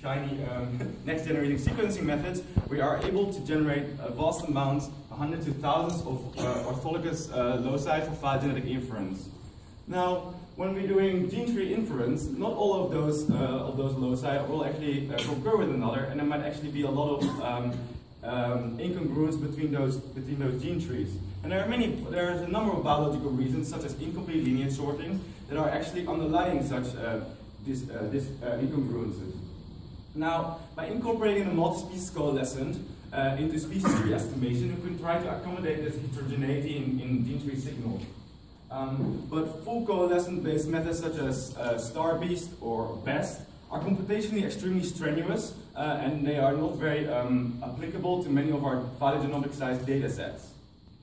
shiny um, next generation sequencing methods, we are able to generate a vast amounts, hundreds to thousands of uh, orthologous uh, loci for phylogenetic inference. Now, when we're doing gene tree inference, not all of those uh, of those loci will actually uh, concur with another, and there might actually be a lot of um, um, incongruence between those between those gene trees. And there are many, there is a number of biological reasons, such as incomplete lineage sorting, that are actually underlying such this, uh, this uh, incongruences. Now, by incorporating the multi-species coalescent uh, into species tree estimation, we can try to accommodate this heterogeneity in, in gene tree signal. Um, but full coalescent-based methods such as uh, StarBeast or BEST are computationally extremely strenuous uh, and they are not very um, applicable to many of our phylogenomic sized data sets.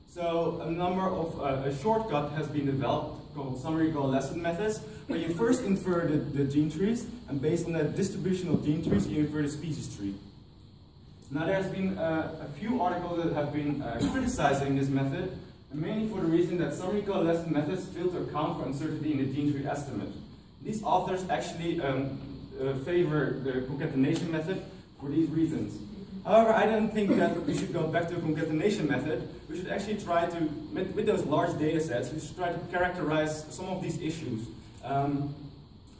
So a number of, uh, a shortcut has been developed called summary coalescent methods, where you first infer the, the gene trees, and based on that distribution of gene trees, you infer the species tree. Now there's been uh, a few articles that have been uh, criticizing this method, mainly for the reason that summary coalescent methods fail to account for uncertainty in the gene tree estimate. These authors actually um, uh, favor the concatenation method for these reasons. However, I don't think that we should go back to a concatenation method. We should actually try to, with, with those large data sets, we should try to characterize some of these issues. Um,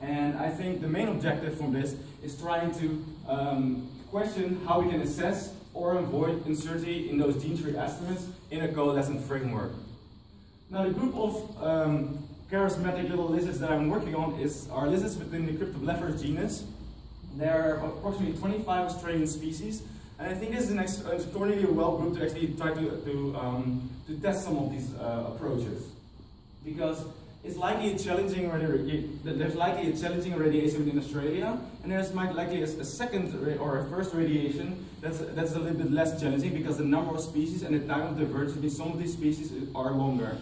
and I think the main objective from this is trying to um, question how we can assess or avoid uncertainty in those gene tree estimates in a coalescent framework. Now the group of um, charismatic little lizards that I'm working on is are lizards within the Cryptoblepharus genus. There are approximately 25 Australian species and I think this is an extraordinarily well group to actually try to, to, um, to test some of these uh, approaches. Because it's likely a challenging there's likely a challenging radiation within Australia, and there's might likely a, a second or a first radiation that's, that's a little bit less challenging because the number of species and the time of divergence between some of these species are longer.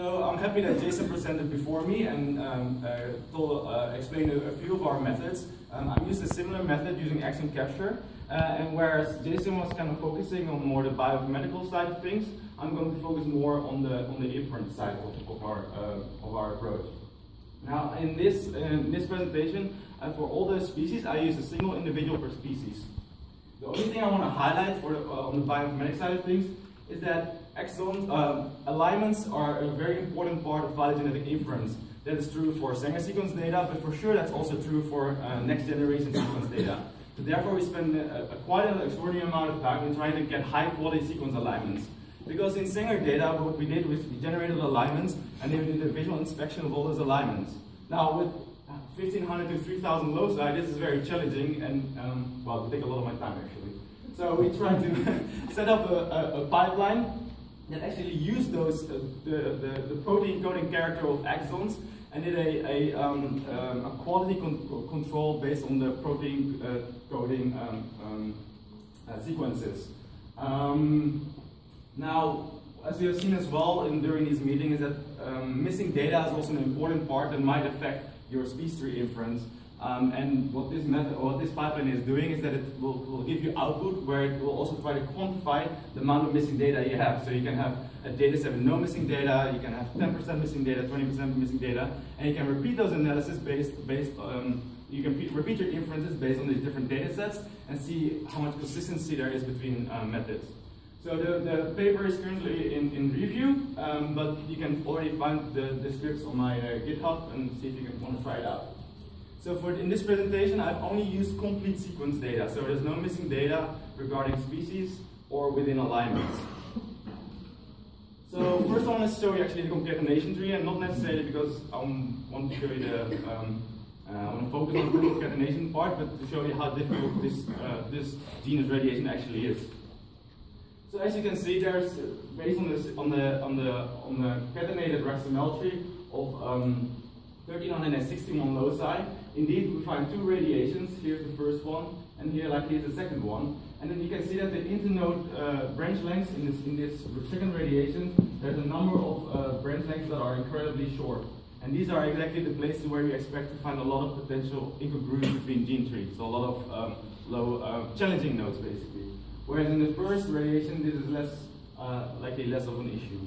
So I'm happy that Jason presented before me and um, uh, told, uh, explained a, few of our methods. Um, I used a similar method using exon capture, uh, and whereas Jason was kind of focusing on more the biomedical side of things, I'm going to focus more on the on the inference side of, of our uh, of our approach. Now, in this in this presentation, uh, for all the species, I use a single individual per species. The only thing I want to highlight for uh, on the bioinformatics side of things is that exon um, alignments are a very important part of phylogenetic inference. That is true for Sanger sequence data, but for sure that's also true for uh, next generation sequence data. So therefore we spend a, a quite an extraordinary amount of time in trying to get high quality sequence alignments. Because in Sanger data, what we did was we generated alignments and then we did a visual inspection of all those alignments. Now with 1500 to 3000 loci, this is very challenging and, um, well, it take a lot of my time actually. So we tried to set up a, a, a pipeline that actually used those the, the, the, protein coding character of exons and did a, a, um, um, a quality con control based on the protein uh, coding um, um uh, sequences. Um, now, as we have seen as well in, during these meetings, is that um, missing data is also an important part that might affect your species tree inference. Um, and what this method or what this pipeline is doing is that it will, will, give you output where it will also try to quantify the amount of missing data you have. So you can have a data set with no missing data, you can have 10% missing data, 20% missing data, and you can repeat those analysis based based um, you can repeat your inferences based on these different data sets and see how much consistency there is between uh, methods. So the, the paper is currently in, in review, um, but you can already find the, the scripts on my uh, GitHub and see if you can want to try it out. So for in this presentation, I've only used complete sequence data, so there's no missing data regarding species or within alignments. So first I want to show you actually the concatenation tree, and not necessarily because I want to show you the, um, uh, I want to focus on the concatenation part, but to show you how difficult this, uh, this genus radiation actually is. So as you can see, there's based on this on the on the on the concatenated RAxML tree of um, 1361 loci, Indeed, we find two radiations. Here's the first one, and here, like here's the second one. And then you can see that the internode uh, branch lengths in this, in this second radiation, there's a number of uh, branch lengths that are incredibly short. And these are exactly the places where you expect to find a lot of potential incongruence between gene trees. So a lot of um, low, uh, challenging nodes, basically. Whereas in the first radiation, this is less, uh, likely less of an issue.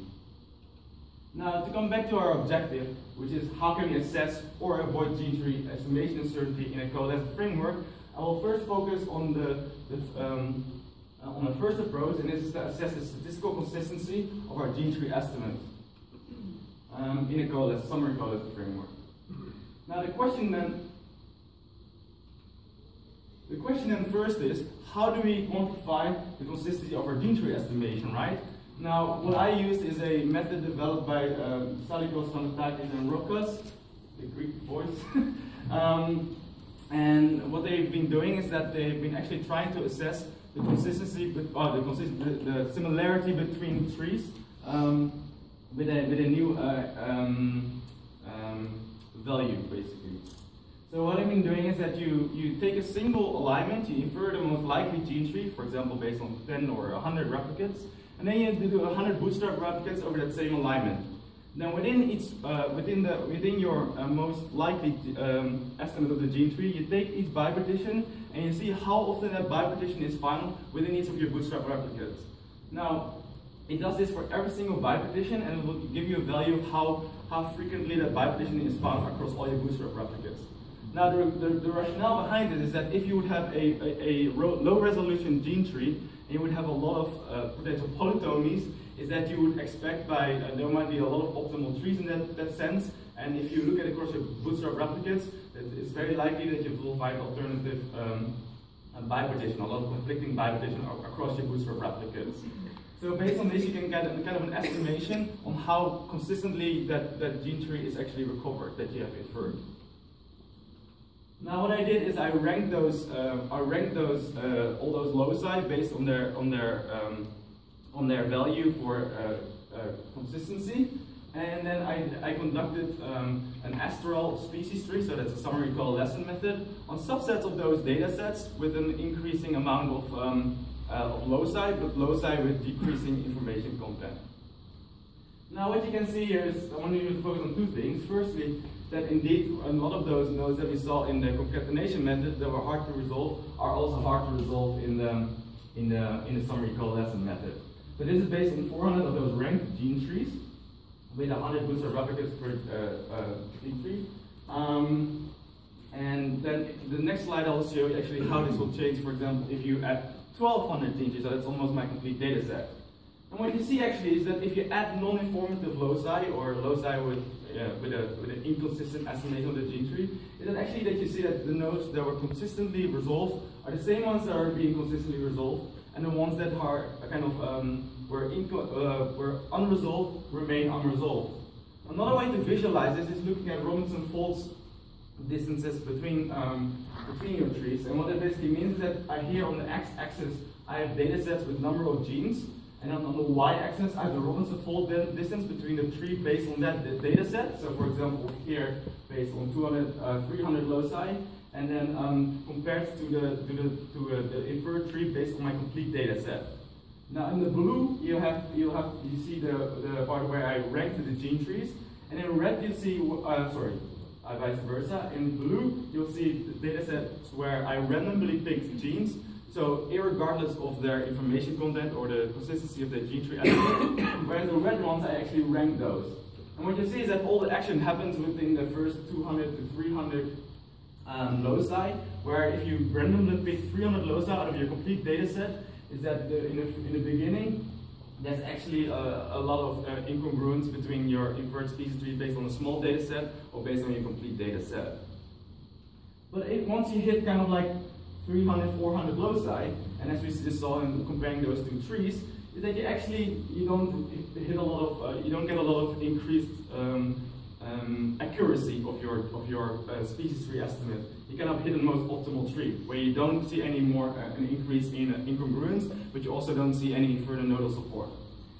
Now, to come back to our objective, which is how can we assess or avoid gene tree estimation uncertainty in a coalescent framework, I will first focus on the, the um, uh, on the first approach, and this is to assess the statistical consistency of our gene tree estimates um, in a coalescent, summary coalescent framework. Now, the question then the question then first is, how do we quantify the consistency of our gene tree estimation, right? Now, what I used is a method developed by um, Salichos, Stamatakis, and Rokas, the Greek voice. um, and what they've been doing is that they've been actually trying to assess the consistency, uh, the, consist the, the, similarity between trees um, with, a, with a new uh, um, um, value, basically. So what I've been doing is that you, you take a single alignment, you infer the most likely gene tree, for example, based on 10 or 100 replicates, and then you do 100 bootstrap replicates over that same alignment. Now within each, uh, within the within your uh, most likely um, estimate of the gene tree, you take each bipartition and you see how often that bipartition is found within each of your bootstrap replicates. Now, it does this for every single bipartition and it will give you a value of how, how frequently that bipartition is found across all your bootstrap replicates. Now, the, the, the, rationale behind it is that if you would have a, a, a low resolution gene tree, and you would have a lot of uh, potential polytomies, is that you would expect by, uh, there might be a lot of optimal trees in that, that sense, and if you look at across your bootstrap replicates, it's very likely that you will find alternative um, uh, bipartition, a lot of conflicting bipartition across your bootstrap replicates. So based on this, you can get kind of an estimation on how consistently that, that gene tree is actually recovered that you have inferred. Now what I did is I ranked those, uh, I ranked those, uh, all those loci based on their, on their, um, on their value for uh, uh consistency. And then I, I conducted um, an Astral species tree, so that's a summary coalescent method, on subsets of those data sets with an increasing amount of, um, uh, of loci, but loci with decreasing information content. Now what you can see here is, I want you to focus on two things. Firstly, that indeed a lot of those nodes that we saw in the concatenation method that were hard to resolve are also hard to resolve in the, in the, in the summary coalescent method. But this is based on 400 of those ranked gene trees with 100 bootstrap replicates per uh, uh, tree. Um, and then the next slide I'll show you actually how this will change, for example, if you add 1200 gene trees, so that's almost my complete data set. And what you see actually is that if you add non-informative loci or loci with, uh, with, a, with an inconsistent estimation of the gene tree, is that actually that you see that the nodes that were consistently resolved are the same ones that are being consistently resolved, and the ones that are kind of um, were, uh, were unresolved remain unresolved. Another way to visualize this is looking at Robinson-Foulds distances between um, between your trees, and what that basically means is that I here on the x-axis I have data sets with number of genes, and on, on the y-axis, I have the Robinson-Foulds distance between the tree based on that data set. So for example, here, based on 200, uh, 300 loci, and then um, compared to the to the to uh, the inferred tree based on my complete data set. Now in the blue, you have you have you see the the part where I ranked the gene trees, and in red you see uh, sorry. Uh, vice versa. In blue, you'll see the data sets where I randomly picked genes so regardless of their information content or the consistency of the gene tree whereas the red ones, I actually rank those. And what you see is that all the action happens within the first 200 to 300 um, loci, where if you randomly pick 300 loci out of your complete data set, is that the, in, the, in, the, beginning, there's actually a, a lot of uh, incongruence between your inferred species tree based on a small data set or based on your complete data set. But it, once you hit kind of like 300, 400 loci, and as we just saw in comparing those two trees, is that you actually you don't hit a lot of uh, you don't get a lot of increased um, um, accuracy of your of your uh, species tree estimate. You kind of hit the most optimal tree, where you don't see any more uh, an increase in uh, incongruence, but you also don't see any further nodal support.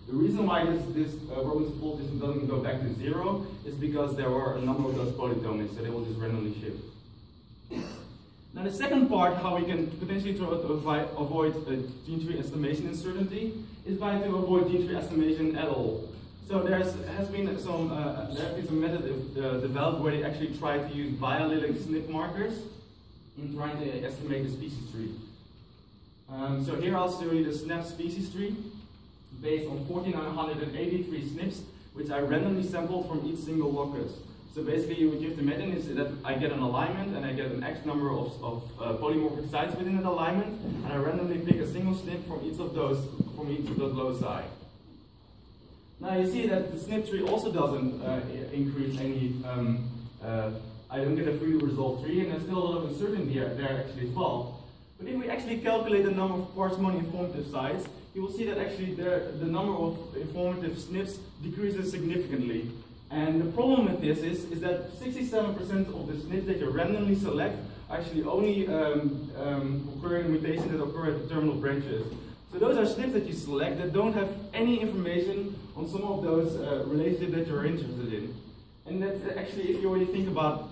The reason why this, this uh, Robinson-Foulds distance doesn't go back to zero is because there were a number of those polytomies, so they will just randomly shift. Now the second part, how we can potentially try to avoid gene tree estimation uncertainty, is by to avoid gene tree estimation at all. So there's has been some uh, there has been some method uh, developed where they actually try to use biallelic SNP markers in trying to estimate the species tree. Um, so here I'll show you the SNAP species tree based on 1483 SNPs which I randomly sampled from each single locus. So basically what you have to imagine is that I get an alignment and I get an X number of, of uh, polymorphic sites within that alignment and I randomly pick a single SNP from each of those from each of those loci. Now you see that the SNP tree also doesn't uh, increase any, um, uh, I don't get a free resolve tree and there's still a lot of uncertainty there, there actually as well. But if we actually calculate the number of parsimony informative sites, you will see that actually there, the number of informative SNPs decreases significantly. And the problem with this is, is that 67% of the SNPs that you randomly select actually only um, um, occurring mutations that occur at the terminal branches. So those are SNPs that you select that don't have any information on some of those uh, relationships that you're interested in. And that's actually, if you already think about,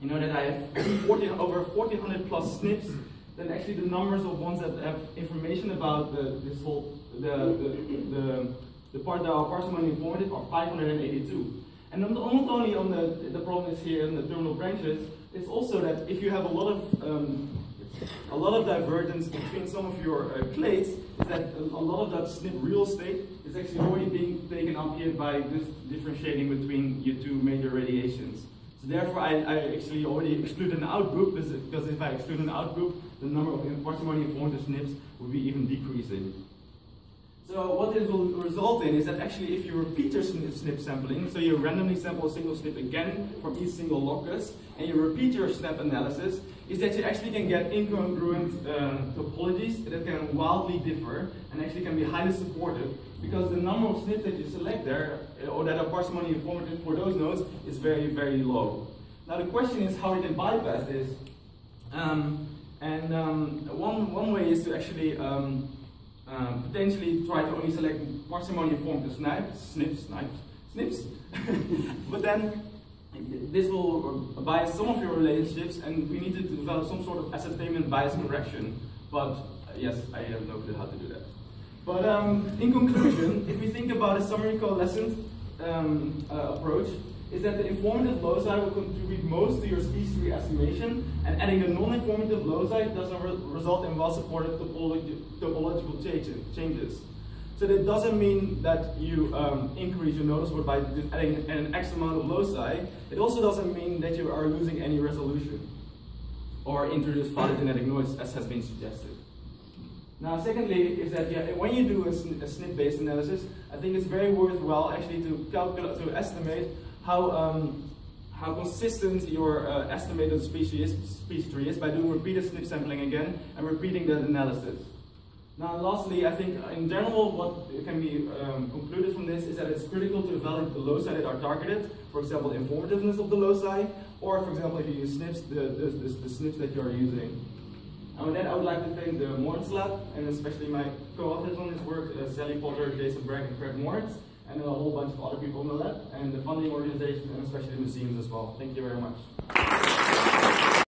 you know, that I have 14, over 1400 plus SNPs, then actually the numbers of ones that have information about the, this whole, the, the, the, the part that are parsimony informative are 582. And not only on the, the problem is here in the terminal branches, it's also that if you have a lot of um, a lot of divergence between some of your uh, that a, lot of that SNP real estate is actually already being taken up here by just differentiating between your two major radiations. So therefore, I, I actually already exclude an outgroup, because if I exclude an outgroup, the number of parsimony informative SNPs will be even decreasing. So what this will result in is that actually if you repeat your SNP sampling, so you randomly sample a single SNP again from each single locus, and you repeat your SNP analysis, is that you actually can get incongruent uh, topologies that can wildly differ and actually can be highly supportive because the number of SNPs that you select there, uh, or that are parsimony informative for those nodes, is very, very low. Now the question is how we can bypass this. Um, and um, one, one way is to actually um, um, potentially try to only select parsimony informative snipes, snips, snipes, snips. but then this will bias some of your relationships and we need to develop some sort of ascertainment bias correction. But uh, yes, I have no clue how to do that. But um, in conclusion, if we think about a summary coalescent um, uh, approach, is that the informative loci will contribute most to your species tree estimation, and adding a non-informative loci doesn't re result in well-supported topological changes. So that doesn't mean that you um, increase your notice by adding an X amount of loci. It also doesn't mean that you are losing any resolution or introduce phylogenetic noise as has been suggested. Now, secondly, is that yeah, when you do a, a SNP-based analysis, I think it's very worthwhile actually to calculate, to estimate how um, how consistent your uh, estimated species, species tree is by doing repeated SNP sampling again and repeating that analysis. Now, lastly, I think in general what can be um, concluded from this is that it's critical to evaluate the loci that are targeted, for example, informativeness of the loci, or for example, if you use SNPs, the, the, the, the SNPs that you are using. And with that, I would like to thank the Moritz Lab, and especially my co-authors on this work, uh, Sally Potter, Jason Bragg, and Craig Moritz, and a whole bunch of other people the lab, and the funding organization, and especially the museums as well. Thank you very much.